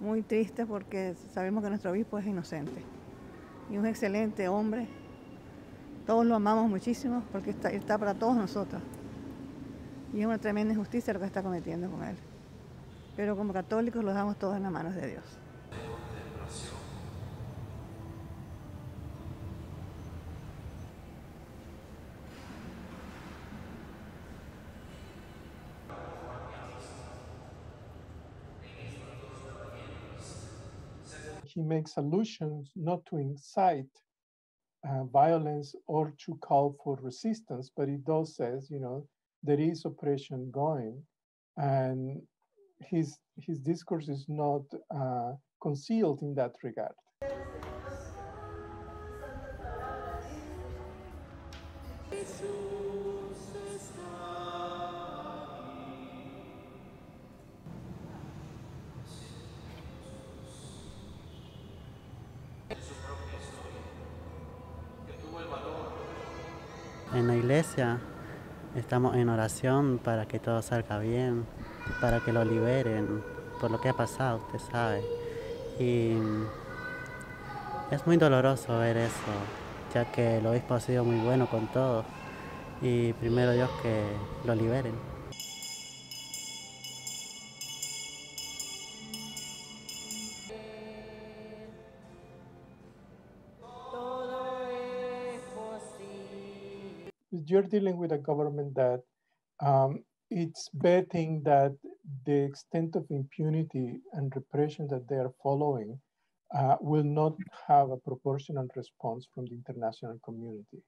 muy tristes porque sabemos que nuestro obispo es inocente y un excelente hombre. Todos lo amamos muchísimo porque está, está para todos nosotros. Y es una tremenda injusticia lo que está cometiendo con él. Pero como católicos lo damos todos en las manos de Dios. He makes allusions not to incite uh, violence or to call for resistance, but he does says, you know, there is oppression going, and his his discourse is not uh, concealed in that regard. En la iglesia estamos en oración para que todo salga bien, para que lo liberen por lo que ha pasado, usted sabe. Y es muy doloroso ver eso, ya que el obispo ha sido muy bueno con todo. Y primero Dios que lo liberen. You're dealing with a government that um, it's betting that the extent of impunity and repression that they are following uh, will not have a proportional response from the international community.